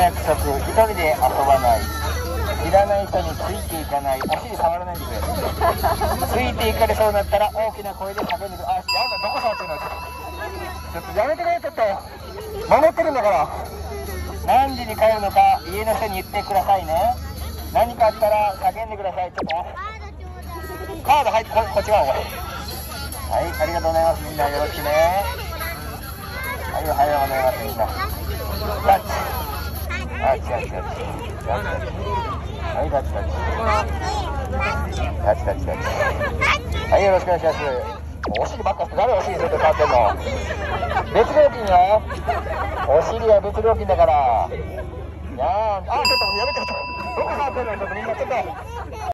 約束一人で遊ばないいらない人についていかない足に触らないでくれついていかれそうになったら大きな声で叫んでくれあやだどこ触ってるのちょっとやめてくれちょっと守ってるんだから何時に帰るのか家の人に言ってくださいね何かあったら叫んでくださいちょっとカード入ってここっち側はいありがとうございます。みんなよろしくね。はいおはようございますみんな。あっちあっちあっちはいタッチタッチタッチタッチタッチはいよろしくお願いしますお尻ばっかして誰お尻ずっと触ってんの別料金よお尻は別料金だからいやあちょっとやめてちょっとどこ触ってんのちょっとみんなちょっと